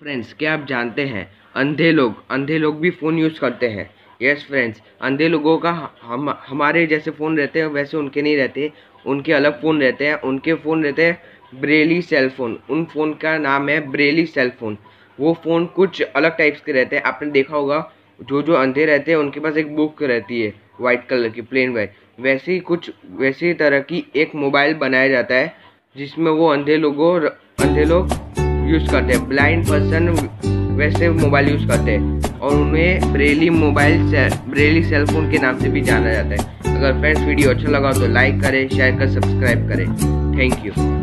Friends क्या आप जानते हैं? अंधे लोग अंधे लोग भी फ़ोन यूज़ करते हैं। यस फ्रेंड्स अंधे लोगों का हम, हमारे जैसे फ़ोन रहते हैं, वैसे उनके नहीं रहते। उनके अलग फ़ोन रहते हैं, उनके फ़ोन रहते हैं ब्रेली सेल फ़ोन उन फ़ोन का नाम है ब्रेली सेल फ़ोन वो फ़ोन कुछ अलग टाइप्स के रहते हैं। आपने देखा होगा जो जो अंधे रहते हैं, उनके पास एक बुक रहती है वाइट कलर की प्लेन वाइट वैसे ही कुछ, वैसे ही तरह की एक मोबाइल बनाया जाता है, जिसमें वो अंधे लोगों, अंधे लोग यूज़ करते हैं। ब्लाइंड पर्सन वैसे मोबाइल यूज़ करते हैं। और उन्हें ब्रेली मोबाइल से, ब्रेली सेलफोन के नाम से भी जाना जाता है। अगर फ्रेंड्स वीडियो अच्छा लगा तो लाइक करें शेयर कर सब्सक्राइब करें। Thank you